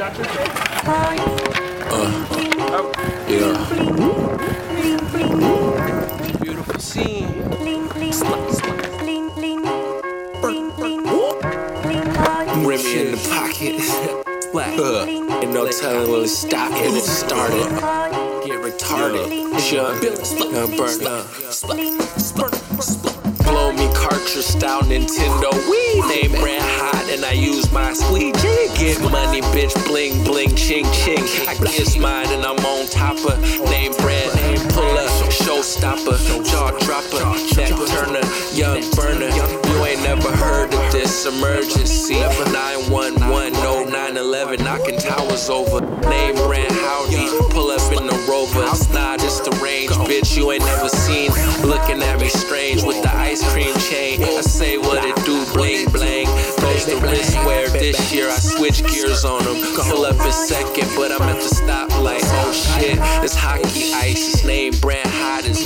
got your? Yeah. Beautiful scene. Remy in the pocket. Splash. Uh, ain't no telling when it stopped and it started. Get retarded. Young, young burn up. Blow me cartridge style Nintendo Wii. Name brand hot and I use my squeegee. Get money, bitch, bling bling, ching ching. I kiss mine and I'm on top of name brand. Pull up, showstopper, jaw dropper, neck turner, young burner. You ain't never heard of this emergency. 911, no 911, knocking towers over. Name brand howdy, pull up in the rover. Nah, just the range, bitch. You ain't never seen. Looking at me strange with this year. I switch gears on them. Pull up in second, but I'm at the stoplight. Oh shit, it's hockey ice. His name brand hot as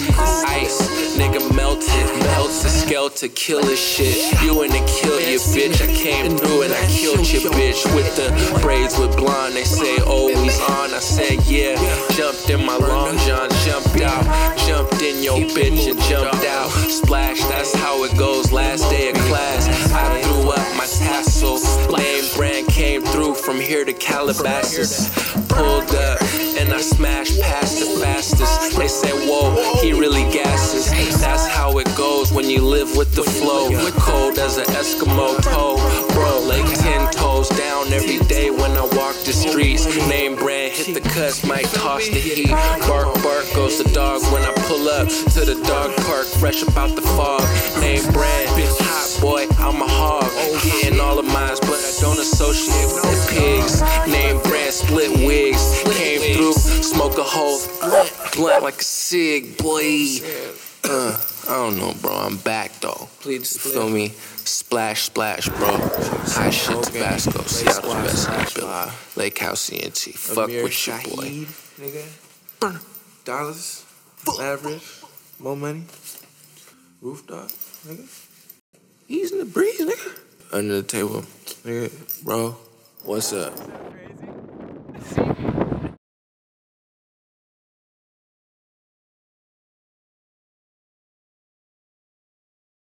ice. Nigga melted, Melts melted, skelter, kill his shit. You in the kill your bitch. I came through and I killed your bitch with the braids with blonde. They say always on. I said yeah. Jumped in my long john, jumped out, jumped in your bitch from here to Calabasas. Pulled up and I smashed past the fastest. They say, whoa, he really gasses. That's how it goes when you live with the flow. Cold as an Eskimo toe. Bro, like 10 toes down every day when I walk the streets. Name brand, hit the cuts, might toss the heat. Bark, bark goes the dog when I pull up to the dog park, fresh about the fog. Name smoke a whole blunt like a cig, boy. Uh, I don't know, bro. I'm back though. Please You feel me? Splash, splash, bro. High shit, Tabasco, Seattle's best ability. Lake House ENT. Fuck Amir with your boy. Shahid, nigga. Dollars. Average. More money. Roof dog, nigga. Ease in the breeze, nigga. Under the table. Nigga, Bro, what's up? See,